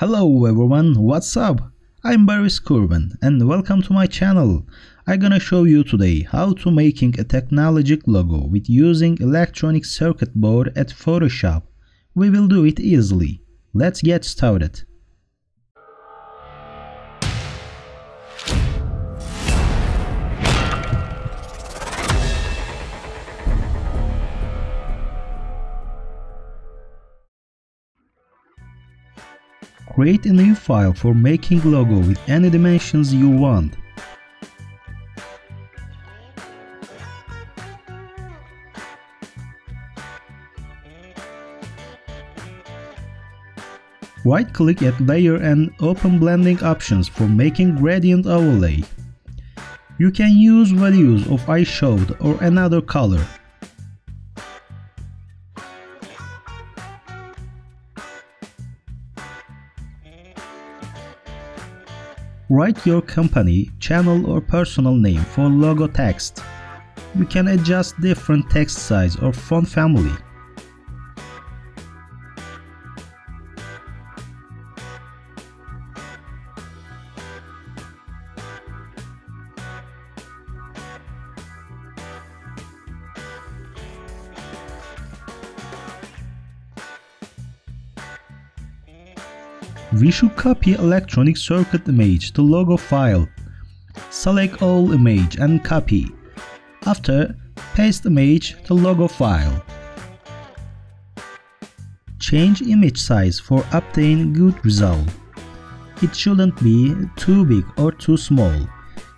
Hello everyone, what's up? I'm Baris Kurban and welcome to my channel. I'm gonna show you today how to making a technologic logo with using electronic circuit board at Photoshop. We will do it easily. Let's get started. Create a new file for making logo with any dimensions you want. Right click at layer and open blending options for making gradient overlay. You can use values of I showed or another color. Write your company, channel or personal name for logo text. You can adjust different text size or font family. We should copy electronic circuit image to logo file. Select all image and copy. After, paste image to logo file. Change image size for obtain good result. It shouldn't be too big or too small.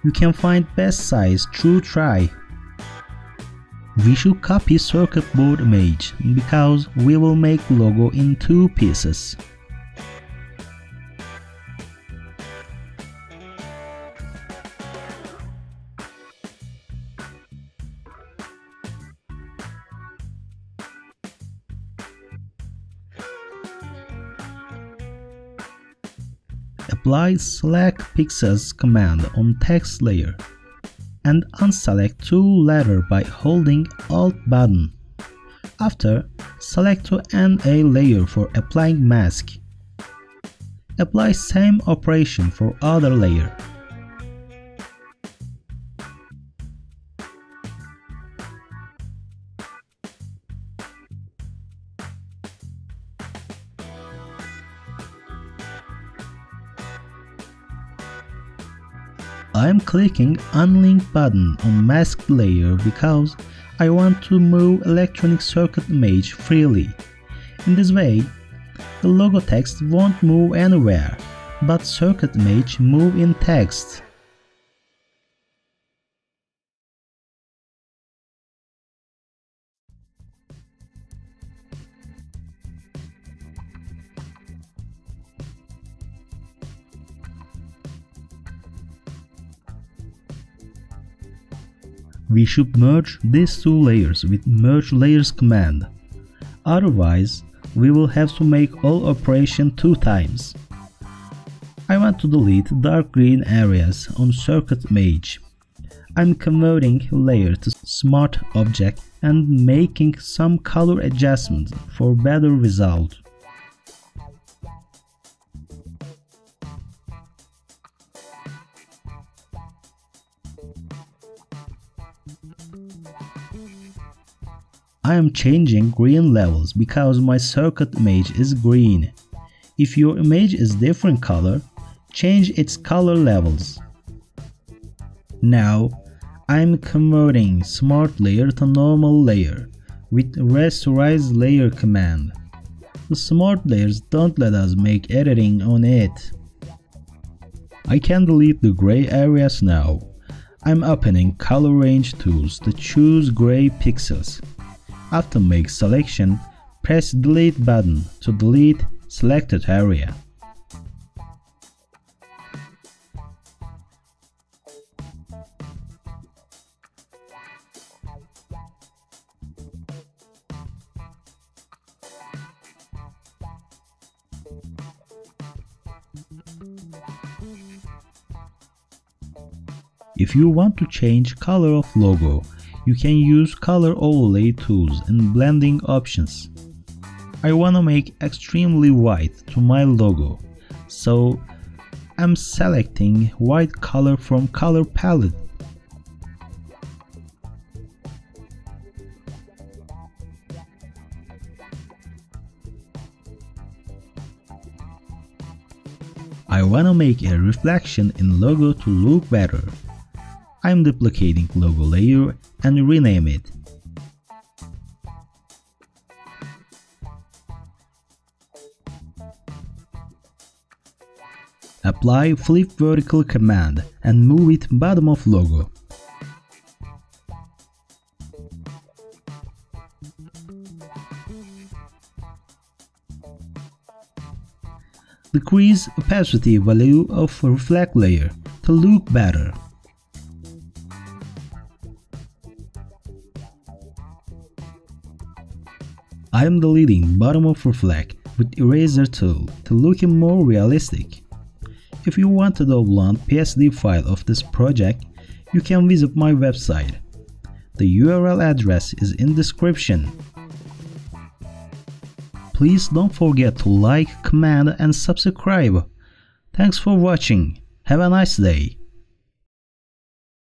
You can find best size through try. We should copy circuit board image because we will make logo in two pieces. Apply select pixels command on text layer and unselect two letter by holding alt button. After, select to end a layer for applying mask. Apply same operation for other layer. I am clicking unlink button on masked layer because I want to move electronic circuit image freely. In this way, the logo text won't move anywhere, but circuit image move in text. We should merge these two layers with merge layers command. Otherwise, we will have to make all operation two times. I want to delete dark green areas on circuit image. I'm converting layer to smart object and making some color adjustments for better result. I am changing green levels because my circuit image is green. If your image is different color, change its color levels. Now, I'm converting smart layer to normal layer with rasterize layer command. The smart layers don't let us make editing on it. I can delete the gray areas now. I'm opening color range tools to choose gray pixels. After make selection, press delete button to delete selected area. If you want to change color of logo, you can use color overlay tools and blending options. I wanna make extremely white to my logo. So I'm selecting white color from color palette. I wanna make a reflection in logo to look better. I'm duplicating logo layer and rename it. Apply flip vertical command and move it bottom of logo. Decrease opacity value of reflect layer to look better. I am deleting bottom of reflect with eraser tool to look more realistic. If you want to download PSD file of this project, you can visit my website. The URL address is in description. Please don't forget to like, comment and subscribe. Thanks for watching. Have a nice day.